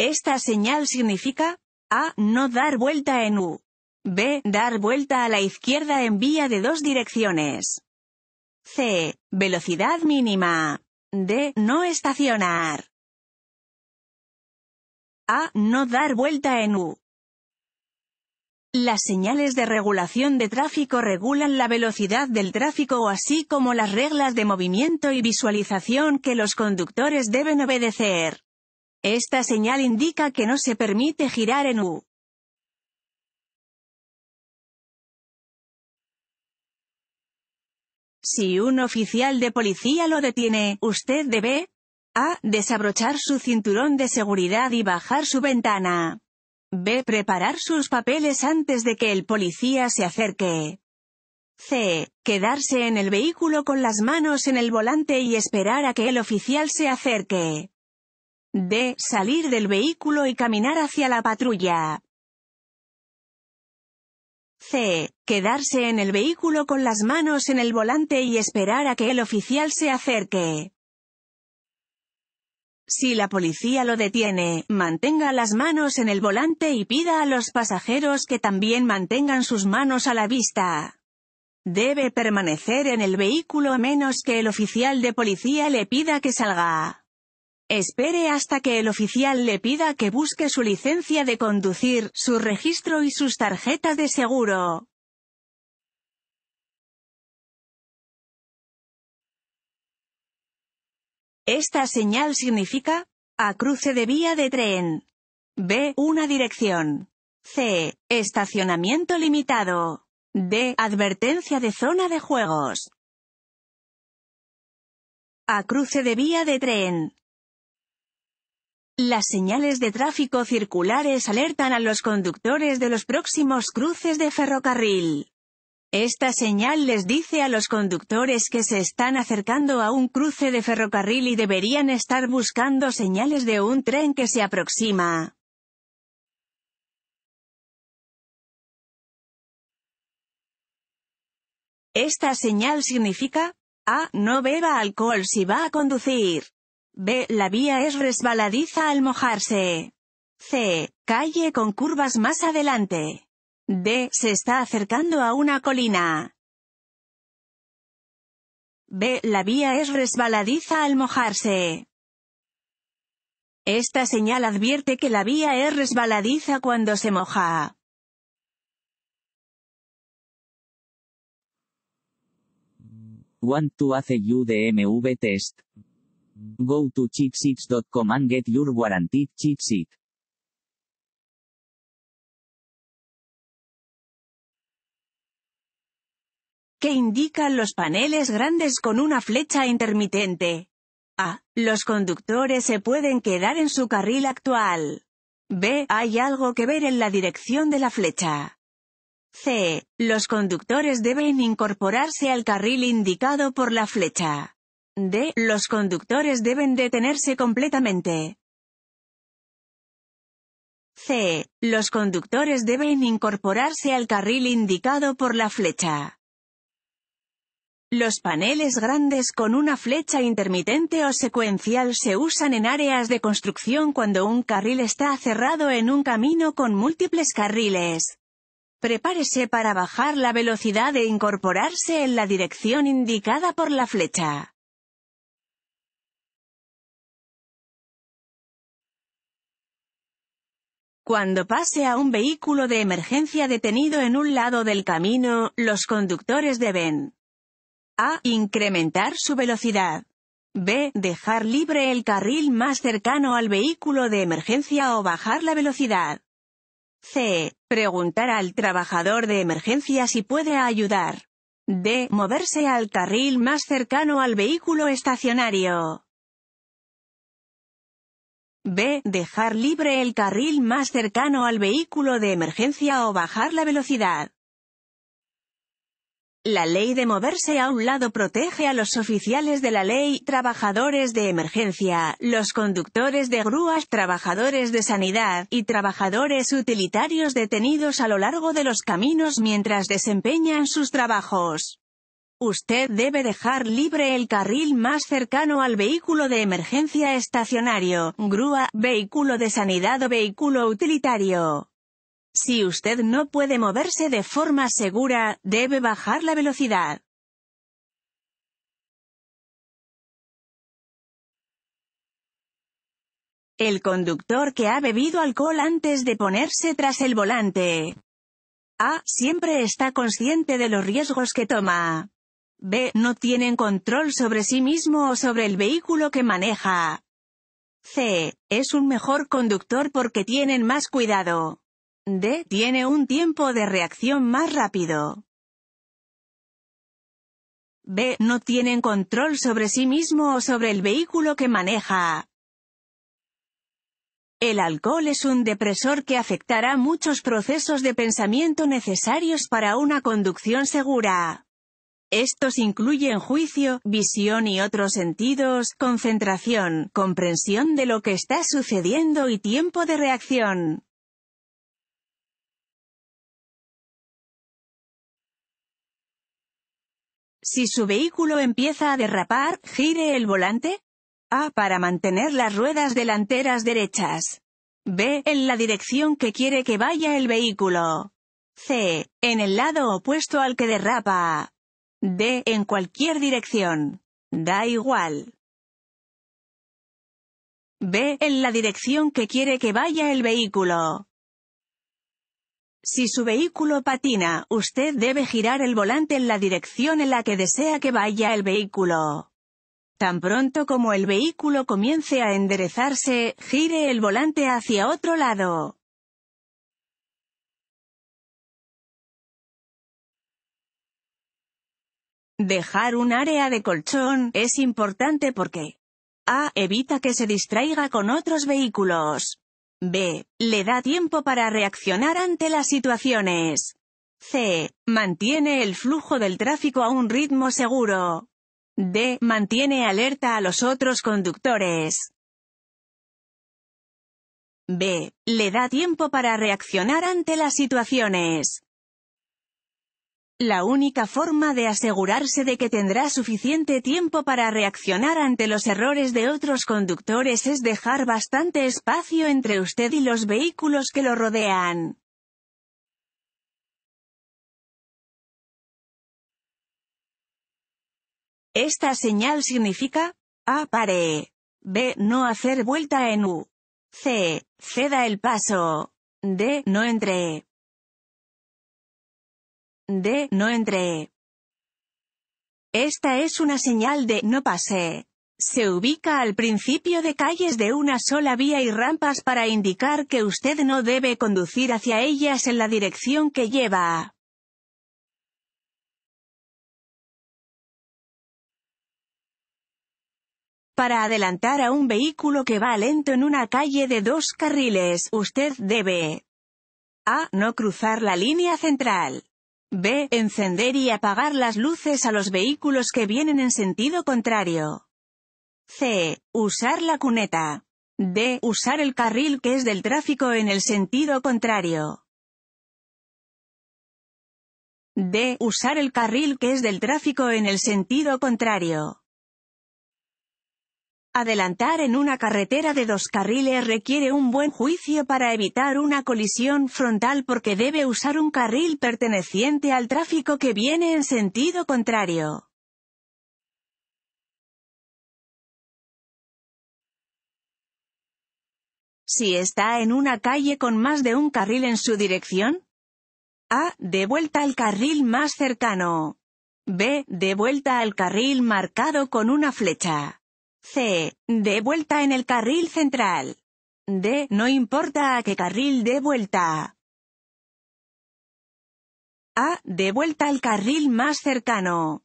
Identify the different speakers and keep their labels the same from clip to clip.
Speaker 1: Esta señal significa A. No dar vuelta en U. B. Dar vuelta a la izquierda en vía de dos direcciones. C. Velocidad mínima. D. No estacionar. A. No dar vuelta en U. Las señales de regulación de tráfico regulan la velocidad del tráfico así como las reglas de movimiento y visualización que los conductores deben obedecer. Esta señal indica que no se permite girar en U. Si un oficial de policía lo detiene, usted debe A. Desabrochar su cinturón de seguridad y bajar su ventana. B. Preparar sus papeles antes de que el policía se acerque. C. Quedarse en el vehículo con las manos en el volante y esperar a que el oficial se acerque. D. Salir del vehículo y caminar hacia la patrulla. C. Quedarse en el vehículo con las manos en el volante y esperar a que el oficial se acerque. Si la policía lo detiene, mantenga las manos en el volante y pida a los pasajeros que también mantengan sus manos a la vista. Debe permanecer en el vehículo a menos que el oficial de policía le pida que salga. Espere hasta que el oficial le pida que busque su licencia de conducir, su registro y sus tarjetas de seguro. Esta señal significa A. Cruce de vía de tren. B. Una dirección. C. Estacionamiento limitado. D. Advertencia de zona de juegos. A. Cruce de vía de tren. Las señales de tráfico circulares alertan a los conductores de los próximos cruces de ferrocarril. Esta señal les dice a los conductores que se están acercando a un cruce de ferrocarril y deberían estar buscando señales de un tren que se aproxima. Esta señal significa A. No beba alcohol si va a conducir. B. La vía es resbaladiza al mojarse. C. Calle con curvas más adelante. D. Se está acercando a una colina. B. La vía es resbaladiza al mojarse. Esta señal advierte que la vía es resbaladiza cuando se moja.
Speaker 2: Want to ace UDMV test. Go to cheatsheets.com and get your guaranteed cheat sheet.
Speaker 1: ¿Qué indican los paneles grandes con una flecha intermitente? A. Los conductores se pueden quedar en su carril actual. B. Hay algo que ver en la dirección de la flecha. C. Los conductores deben incorporarse al carril indicado por la flecha. D. Los conductores deben detenerse completamente. C. Los conductores deben incorporarse al carril indicado por la flecha. Los paneles grandes con una flecha intermitente o secuencial se usan en áreas de construcción cuando un carril está cerrado en un camino con múltiples carriles. Prepárese para bajar la velocidad e incorporarse en la dirección indicada por la flecha. Cuando pase a un vehículo de emergencia detenido en un lado del camino, los conductores deben a. Incrementar su velocidad. B. Dejar libre el carril más cercano al vehículo de emergencia o bajar la velocidad. C. Preguntar al trabajador de emergencia si puede ayudar. D. Moverse al carril más cercano al vehículo estacionario. B. Dejar libre el carril más cercano al vehículo de emergencia o bajar la velocidad. La ley de moverse a un lado protege a los oficiales de la ley, trabajadores de emergencia, los conductores de grúas, trabajadores de sanidad, y trabajadores utilitarios detenidos a lo largo de los caminos mientras desempeñan sus trabajos. Usted debe dejar libre el carril más cercano al vehículo de emergencia estacionario, grúa, vehículo de sanidad o vehículo utilitario. Si usted no puede moverse de forma segura, debe bajar la velocidad. El conductor que ha bebido alcohol antes de ponerse tras el volante. A. Siempre está consciente de los riesgos que toma. B. No tienen control sobre sí mismo o sobre el vehículo que maneja. C. Es un mejor conductor porque tienen más cuidado. D. Tiene un tiempo de reacción más rápido. B. No tienen control sobre sí mismo o sobre el vehículo que maneja. El alcohol es un depresor que afectará muchos procesos de pensamiento necesarios para una conducción segura. Estos incluyen juicio, visión y otros sentidos, concentración, comprensión de lo que está sucediendo y tiempo de reacción. Si su vehículo empieza a derrapar, gire el volante, a. Para mantener las ruedas delanteras derechas. B. En la dirección que quiere que vaya el vehículo. C. En el lado opuesto al que derrapa. D. En cualquier dirección. Da igual. B. En la dirección que quiere que vaya el vehículo. Si su vehículo patina, usted debe girar el volante en la dirección en la que desea que vaya el vehículo. Tan pronto como el vehículo comience a enderezarse, gire el volante hacia otro lado. Dejar un área de colchón es importante porque A. Evita que se distraiga con otros vehículos. B. Le da tiempo para reaccionar ante las situaciones. C. Mantiene el flujo del tráfico a un ritmo seguro. D. Mantiene alerta a los otros conductores. B. Le da tiempo para reaccionar ante las situaciones. La única forma de asegurarse de que tendrá suficiente tiempo para reaccionar ante los errores de otros conductores es dejar bastante espacio entre usted y los vehículos que lo rodean. Esta señal significa A. Pare. B. No hacer vuelta en U. C. Ceda el paso. D. No entre. D. No entre. Esta es una señal de no pase. Se ubica al principio de calles de una sola vía y rampas para indicar que usted no debe conducir hacia ellas en la dirección que lleva. Para adelantar a un vehículo que va lento en una calle de dos carriles, usted debe A. No cruzar la línea central. B. Encender y apagar las luces a los vehículos que vienen en sentido contrario. C. Usar la cuneta. D. Usar el carril que es del tráfico en el sentido contrario. D. Usar el carril que es del tráfico en el sentido contrario. Adelantar en una carretera de dos carriles requiere un buen juicio para evitar una colisión frontal porque debe usar un carril perteneciente al tráfico que viene en sentido contrario. Si está en una calle con más de un carril en su dirección, A. De vuelta al carril más cercano. B. De vuelta al carril marcado con una flecha. C. De vuelta en el carril central. D. No importa a qué carril de vuelta. A. De vuelta al carril más cercano.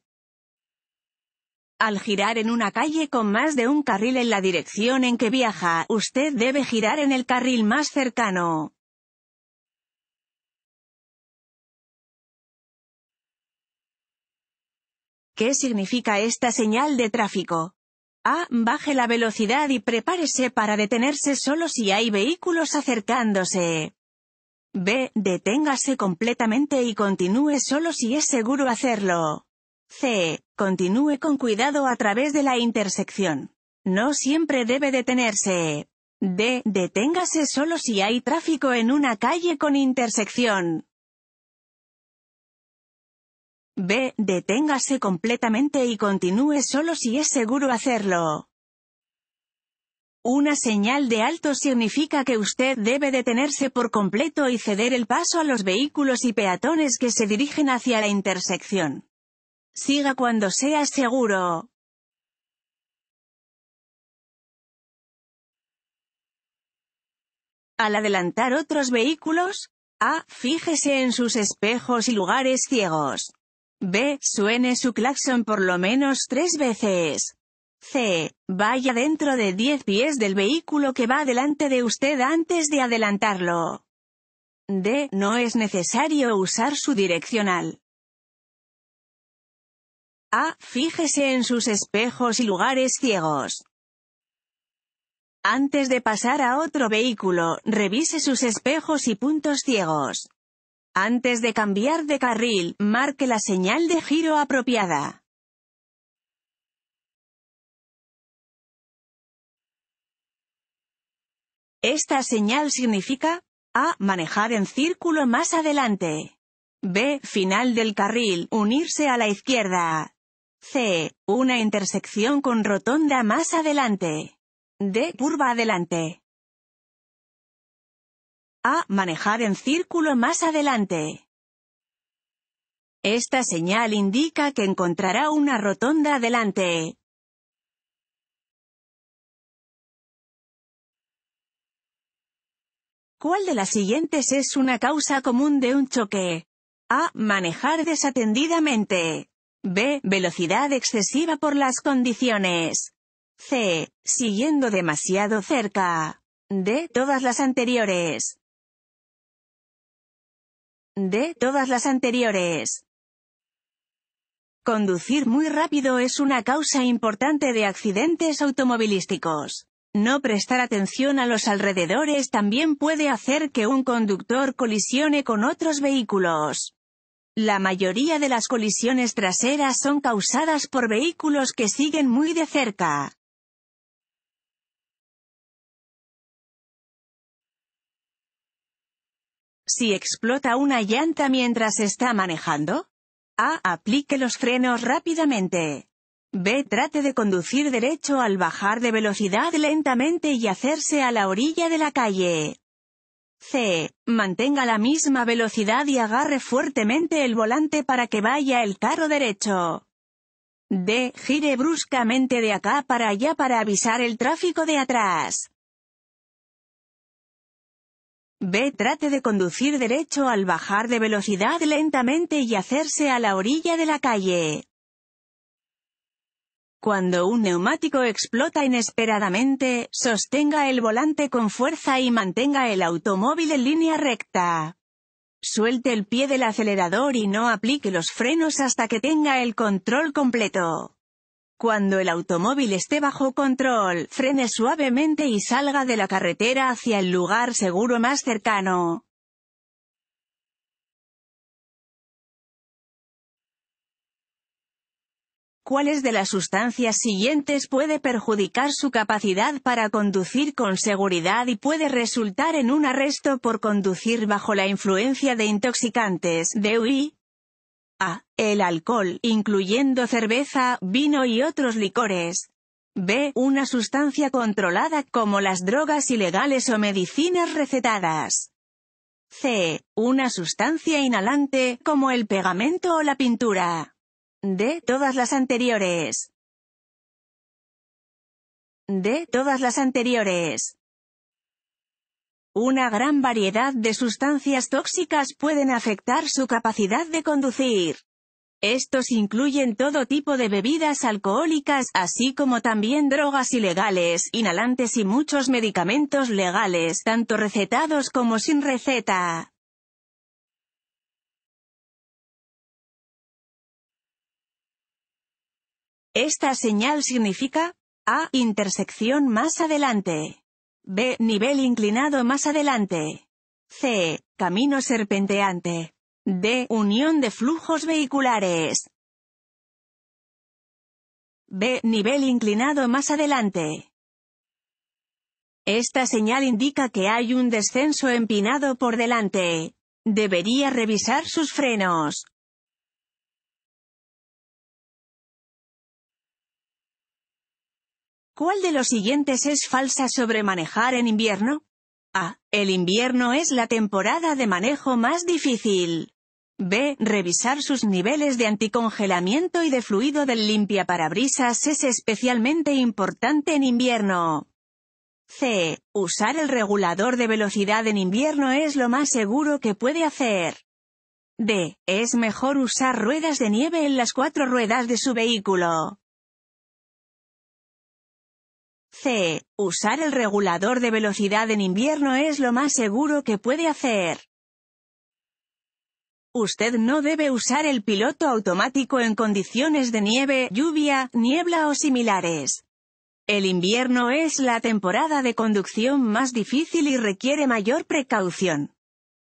Speaker 1: Al girar en una calle con más de un carril en la dirección en que viaja, usted debe girar en el carril más cercano. ¿Qué significa esta señal de tráfico? A. Baje la velocidad y prepárese para detenerse solo si hay vehículos acercándose. B. Deténgase completamente y continúe solo si es seguro hacerlo. C. Continúe con cuidado a través de la intersección. No siempre debe detenerse. D. Deténgase solo si hay tráfico en una calle con intersección. B. Deténgase completamente y continúe solo si es seguro hacerlo. Una señal de alto significa que usted debe detenerse por completo y ceder el paso a los vehículos y peatones que se dirigen hacia la intersección. Siga cuando sea seguro. Al adelantar otros vehículos, A. Fíjese en sus espejos y lugares ciegos. B. Suene su claxon por lo menos tres veces. C. Vaya dentro de 10 pies del vehículo que va delante de usted antes de adelantarlo. D. No es necesario usar su direccional. A. Fíjese en sus espejos y lugares ciegos. Antes de pasar a otro vehículo, revise sus espejos y puntos ciegos. Antes de cambiar de carril, marque la señal de giro apropiada. Esta señal significa A. Manejar en círculo más adelante. B. Final del carril, unirse a la izquierda. C. Una intersección con rotonda más adelante. D. Curva adelante. A. Manejar en círculo más adelante. Esta señal indica que encontrará una rotonda adelante. ¿Cuál de las siguientes es una causa común de un choque? A. Manejar desatendidamente. B. Velocidad excesiva por las condiciones. C. Siguiendo demasiado cerca. D. Todas las anteriores. D. Todas las anteriores. Conducir muy rápido es una causa importante de accidentes automovilísticos. No prestar atención a los alrededores también puede hacer que un conductor colisione con otros vehículos. La mayoría de las colisiones traseras son causadas por vehículos que siguen muy de cerca. Si explota una llanta mientras está manejando. A. Aplique los frenos rápidamente. B. Trate de conducir derecho al bajar de velocidad lentamente y hacerse a la orilla de la calle. C. Mantenga la misma velocidad y agarre fuertemente el volante para que vaya el carro derecho. D. Gire bruscamente de acá para allá para avisar el tráfico de atrás. B. Trate de conducir derecho al bajar de velocidad lentamente y hacerse a la orilla de la calle. Cuando un neumático explota inesperadamente, sostenga el volante con fuerza y mantenga el automóvil en línea recta. Suelte el pie del acelerador y no aplique los frenos hasta que tenga el control completo. Cuando el automóvil esté bajo control, frene suavemente y salga de la carretera hacia el lugar seguro más cercano. ¿Cuáles de las sustancias siguientes puede perjudicar su capacidad para conducir con seguridad y puede resultar en un arresto por conducir bajo la influencia de intoxicantes, DUI? A. El alcohol, incluyendo cerveza, vino y otros licores. B. Una sustancia controlada, como las drogas ilegales o medicinas recetadas. C. Una sustancia inhalante, como el pegamento o la pintura. D. Todas las anteriores. D. Todas las anteriores. Una gran variedad de sustancias tóxicas pueden afectar su capacidad de conducir. Estos incluyen todo tipo de bebidas alcohólicas, así como también drogas ilegales, inhalantes y muchos medicamentos legales, tanto recetados como sin receta. Esta señal significa A. Intersección más adelante. B. Nivel inclinado más adelante. C. Camino serpenteante. D. Unión de flujos vehiculares. B. Nivel inclinado más adelante. Esta señal indica que hay un descenso empinado por delante. Debería revisar sus frenos. ¿Cuál de los siguientes es falsa sobre manejar en invierno? A. El invierno es la temporada de manejo más difícil. B. Revisar sus niveles de anticongelamiento y de fluido del limpiaparabrisas es especialmente importante en invierno. C. Usar el regulador de velocidad en invierno es lo más seguro que puede hacer. D. Es mejor usar ruedas de nieve en las cuatro ruedas de su vehículo. C. Usar el regulador de velocidad en invierno es lo más seguro que puede hacer. Usted no debe usar el piloto automático en condiciones de nieve, lluvia, niebla o similares. El invierno es la temporada de conducción más difícil y requiere mayor precaución.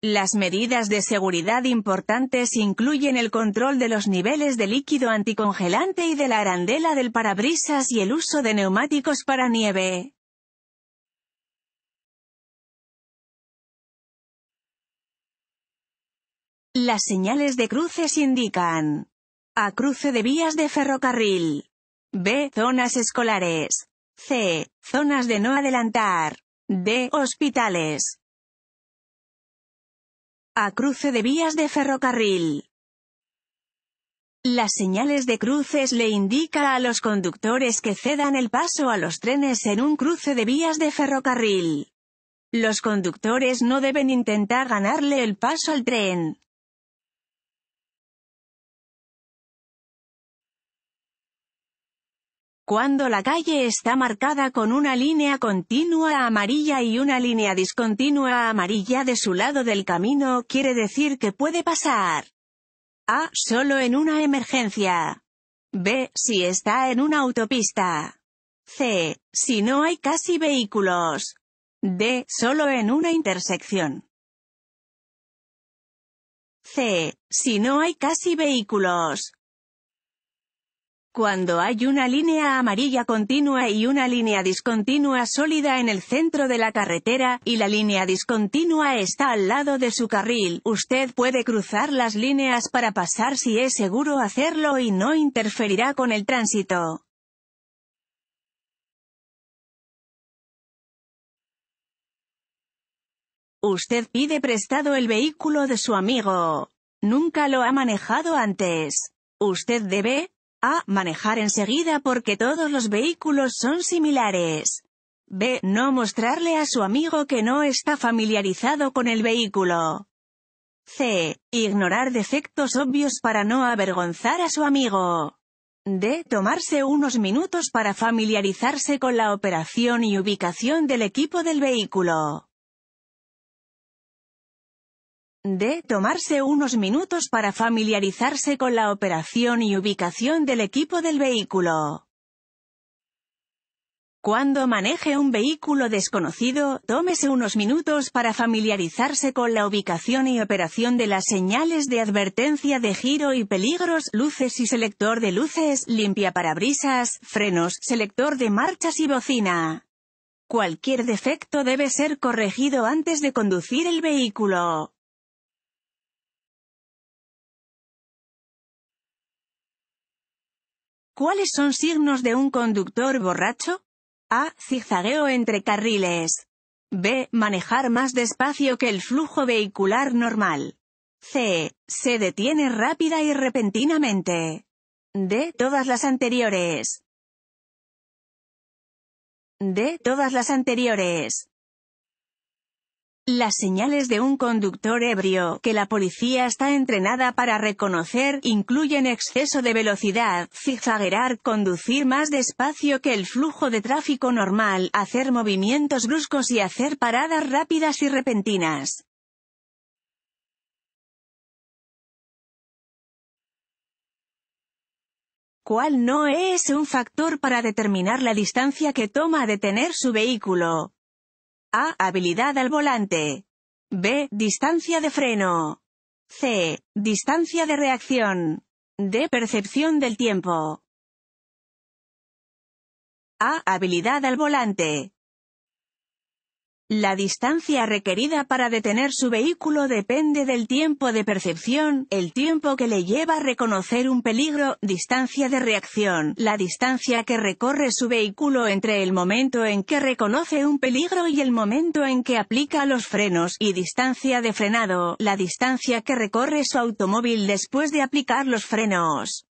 Speaker 1: Las medidas de seguridad importantes incluyen el control de los niveles de líquido anticongelante y de la arandela del parabrisas y el uso de neumáticos para nieve. Las señales de cruces indican A. Cruce de vías de ferrocarril. B. Zonas escolares. C. Zonas de no adelantar. D. Hospitales. A. Cruce de vías de ferrocarril. Las señales de cruces le indica a los conductores que cedan el paso a los trenes en un cruce de vías de ferrocarril. Los conductores no deben intentar ganarle el paso al tren. Cuando la calle está marcada con una línea continua amarilla y una línea discontinua amarilla de su lado del camino, quiere decir que puede pasar. A. Solo en una emergencia. B. Si está en una autopista. C. Si no hay casi vehículos. D. Solo en una intersección. C. Si no hay casi vehículos. Cuando hay una línea amarilla continua y una línea discontinua sólida en el centro de la carretera, y la línea discontinua está al lado de su carril, usted puede cruzar las líneas para pasar si es seguro hacerlo y no interferirá con el tránsito. Usted pide prestado el vehículo de su amigo. Nunca lo ha manejado antes. Usted debe, a. Manejar enseguida porque todos los vehículos son similares. B. No mostrarle a su amigo que no está familiarizado con el vehículo. C. Ignorar defectos obvios para no avergonzar a su amigo. D. Tomarse unos minutos para familiarizarse con la operación y ubicación del equipo del vehículo. D. Tomarse unos minutos para familiarizarse con la operación y ubicación del equipo del vehículo. Cuando maneje un vehículo desconocido, tómese unos minutos para familiarizarse con la ubicación y operación de las señales de advertencia de giro y peligros, luces y selector de luces, limpia parabrisas, frenos, selector de marchas y bocina. Cualquier defecto debe ser corregido antes de conducir el vehículo. ¿Cuáles son signos de un conductor borracho? A. Zigzagueo entre carriles. B. Manejar más despacio que el flujo vehicular normal. C. Se detiene rápida y repentinamente. D. Todas las anteriores. D. Todas las anteriores. Las señales de un conductor ebrio, que la policía está entrenada para reconocer, incluyen exceso de velocidad, zigzaguear, conducir más despacio que el flujo de tráfico normal, hacer movimientos bruscos y hacer paradas rápidas y repentinas. ¿Cuál no es un factor para determinar la distancia que toma detener su vehículo? A. Habilidad al volante. B. Distancia de freno. C. Distancia de reacción. D. Percepción del tiempo. A. Habilidad al volante. La distancia requerida para detener su vehículo depende del tiempo de percepción, el tiempo que le lleva a reconocer un peligro, distancia de reacción, la distancia que recorre su vehículo entre el momento en que reconoce un peligro y el momento en que aplica los frenos, y distancia de frenado, la distancia que recorre su automóvil después de aplicar los frenos.